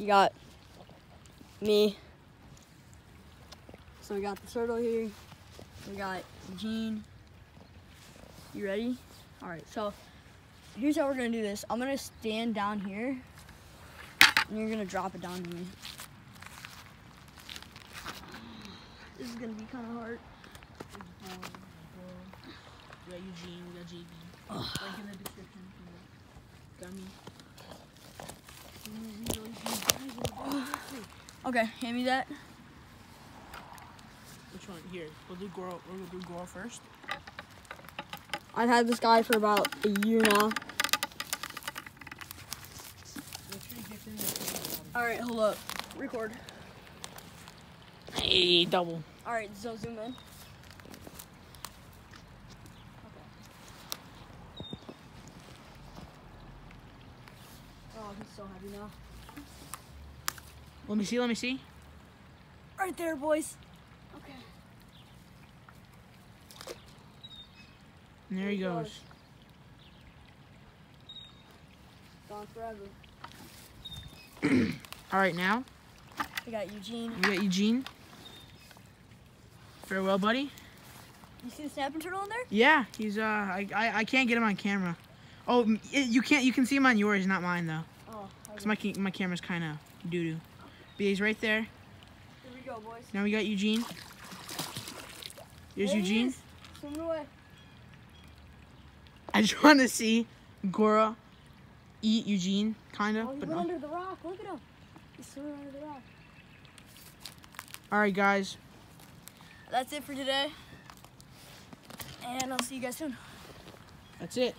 You got me. So we got the turtle here. We got Eugene. You ready? All right, so here's how we're gonna do this. I'm gonna stand down here and you're gonna drop it down to me. This is gonna be kind of hard. Got Eugene, we got JB. Link in the description. Got me. Okay, hand me that. Which one? Here. We'll do Goro. We're gonna do Goro first. I've had this guy for about a year now. Make sure you get in there. All right, hold up. Record. Hey, double. All right, so zoom in. Oh, he's so happy now. Let me see. Let me see. Right there, boys. Okay. And there he There he goes. goes. Gone forever. All right, now We got Eugene. we got Eugene. Farewell, buddy. You see the snapping turtle in there? Yeah, he's uh, I, I, I can't get him on camera. Oh, it, you can't. You can see him on yours, not mine though. Oh, Cause my my camera's kind of doo doo. But he's right there. here we go, boys. Now we got Eugene. Here's There he Eugene. is. Swimming away. I just want to see Gora eat Eugene, kind of, Oh, he but went no. under the rock. Look at him. He's swimming under the rock. All right, guys. That's it for today. And I'll see you guys soon. That's it.